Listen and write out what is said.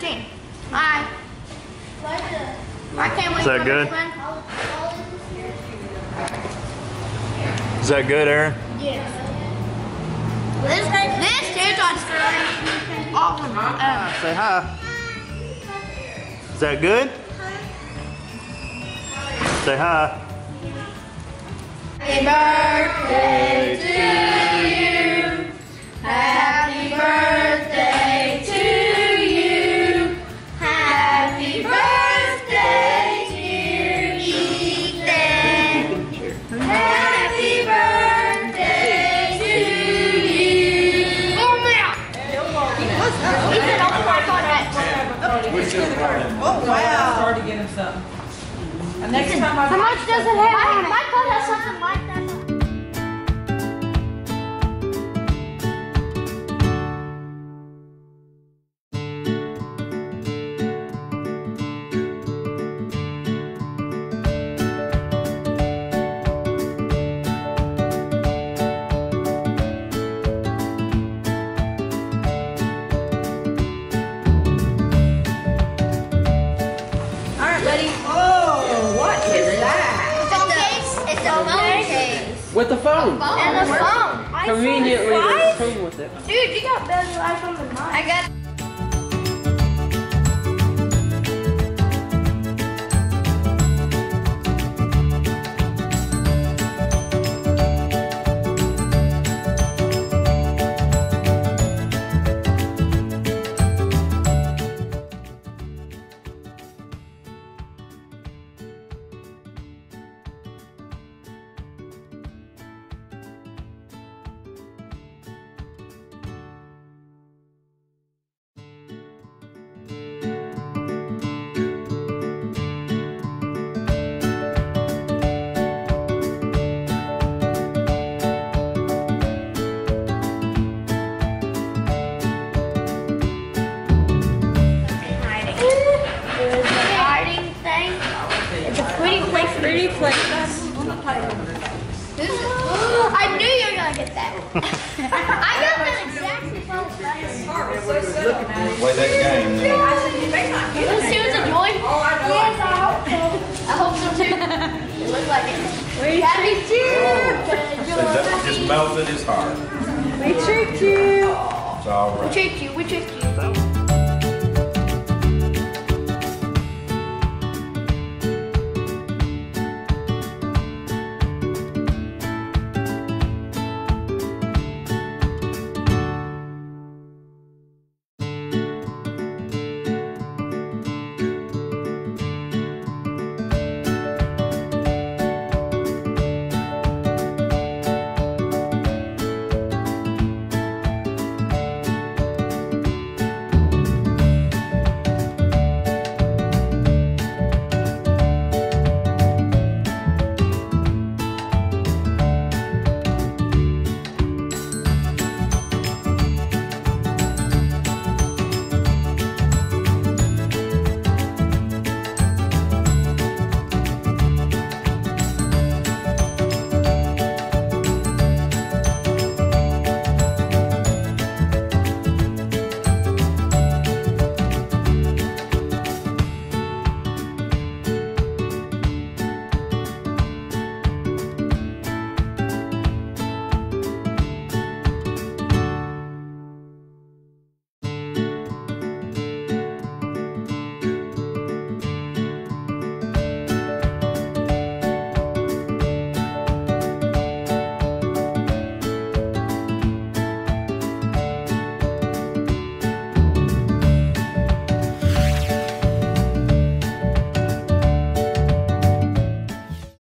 team. Hi. I can't wait Is that good? Is that good, Aaron? This, this TikTok's awesome. Um, Say hi. Is that good? Say hi. Happy birthday Oh, wow. Hard to get him something. And next time I. How much does it have? My, my has something like that. With the phone. And a phone. Conveniently, there's a phone with it. Dude, you got better iPhone than mine. I got. Place. Pretty. This is, I knew you were gonna get that. I got that exactly from Play that game. Let's see what's a joy. Yes, I hope so. I hope so too. It looks like it. Happy So that just melted his heart. We tricked you. It's all We right. tricked you. We tricked you. That was